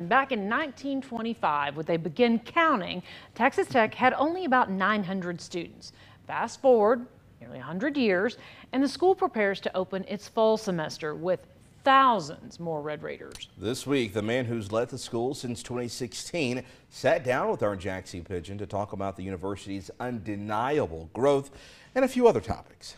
Back in 1925, when they began counting, Texas Tech had only about 900 students. Fast forward nearly 100 years, and the school prepares to open its fall semester with thousands more Red Raiders. This week, the man who's led the school since 2016 sat down with our Jaxie Pidgeon to talk about the university's undeniable growth and a few other topics.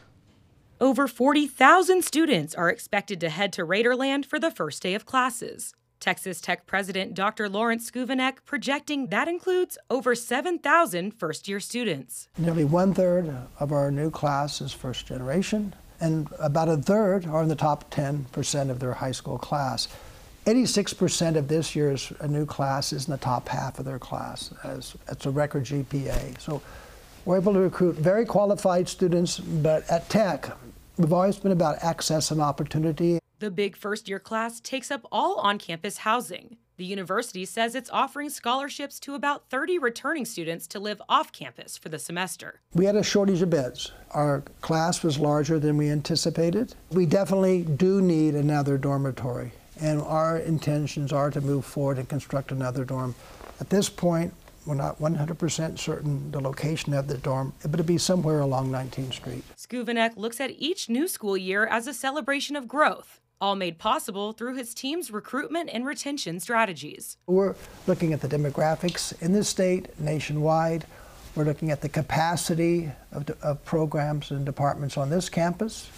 Over 40,000 students are expected to head to Raiderland for the first day of classes. Texas Tech President Dr. Lawrence Schovanec projecting that includes over 7,000 first year students. Nearly one third of our new class is first generation, and about a third are in the top 10% of their high school class. 86% of this year's uh, new class is in the top half of their class. As, it's a record GPA. So we're able to recruit very qualified students, but at Tech, we've always been about access and opportunity. The big first year class takes up all on campus housing. The university says it's offering scholarships to about 30 returning students to live off campus for the semester. We had a shortage of beds. Our class was larger than we anticipated. We definitely do need another dormitory, and our intentions are to move forward and construct another dorm. At this point, we're not 100% certain the location of the dorm, but it'll be somewhere along 19th Street. Schovanec looks at each new school year as a celebration of growth all made possible through his team's recruitment and retention strategies. We're looking at the demographics in the state, nationwide. We're looking at the capacity of, of programs and departments on this campus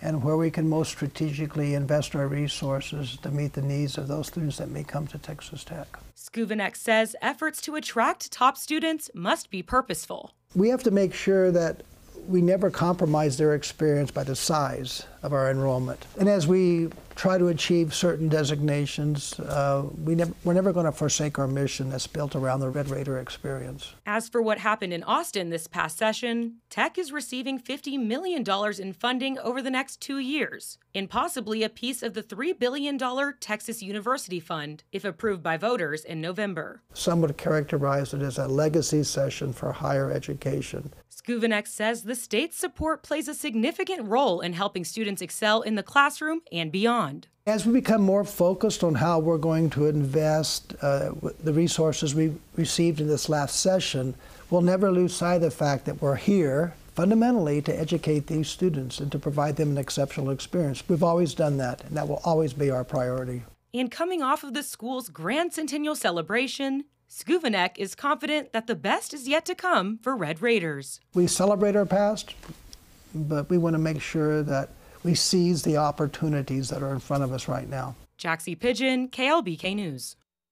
and where we can most strategically invest our resources to meet the needs of those students that may come to Texas Tech. Schovanec says efforts to attract top students must be purposeful. We have to make sure that we never compromise their experience by the size of our enrollment. And as we try to achieve certain designations, uh, we never, we're never going to forsake our mission that's built around the Red Raider experience. As for what happened in Austin this past session, Tech is receiving $50 million in funding over the next two years, and possibly a piece of the $3 billion Texas University Fund, if approved by voters in November. Some would characterize it as a legacy session for higher education. Schovanec says the state's support plays a significant role in helping students excel in the classroom and beyond. As we become more focused on how we're going to invest uh, the resources we received in this last session, we'll never lose sight of the fact that we're here fundamentally to educate these students and to provide them an exceptional experience. We've always done that, and that will always be our priority. And coming off of the school's Grand Centennial celebration, Schovanec is confident that the best is yet to come for Red Raiders. We celebrate our past, but we want to make sure that we seize the opportunities that are in front of us right now. Jaxie Pidgeon, KLBK News.